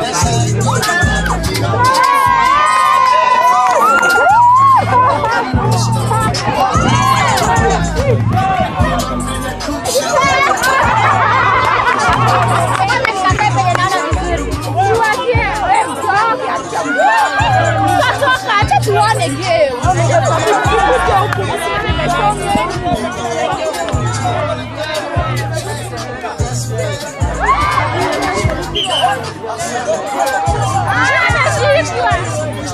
That's how you.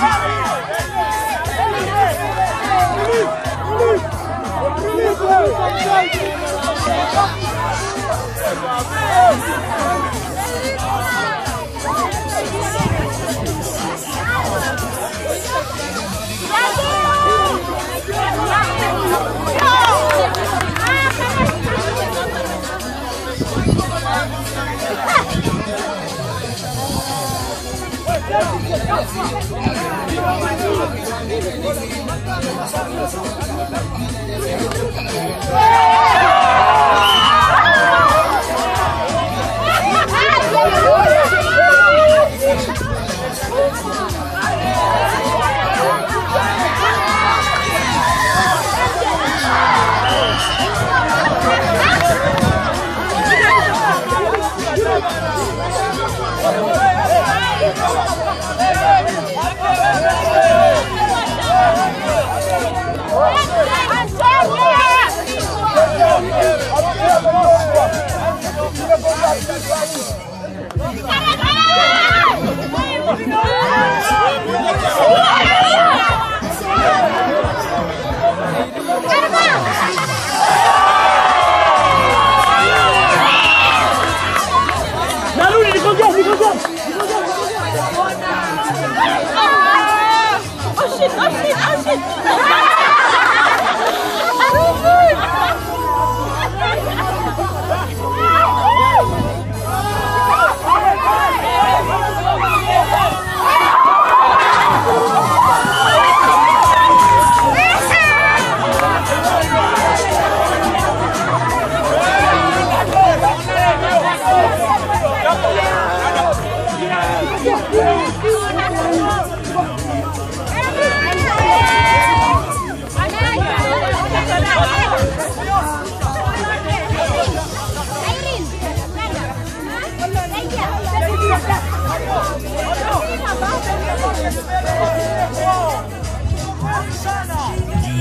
DJ Elvis. Narudi,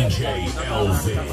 DJ Elvis.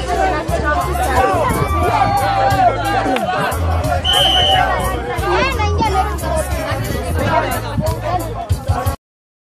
の夏